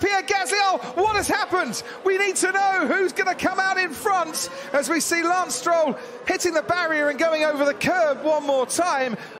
Pierre Gasly. Oh, what has happened? We need to know who's going to come out in front as we see Lance Stroll hitting the barrier and going over the curb one more time.